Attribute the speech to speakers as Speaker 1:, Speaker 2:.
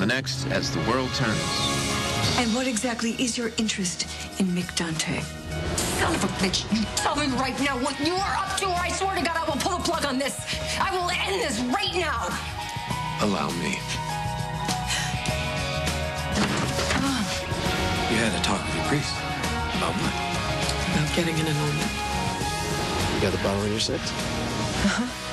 Speaker 1: the next As the World Turns.
Speaker 2: And what exactly is your interest in Mick Dante?
Speaker 3: Son of a bitch, you tell me right now what you are up to, or I swear to God I will pull the plug on this. I will end this right now.
Speaker 1: Allow me.
Speaker 4: You had a talk with your priest. About what?
Speaker 2: About getting an annulment.
Speaker 4: You got the bottle in your six?
Speaker 2: Uh-huh.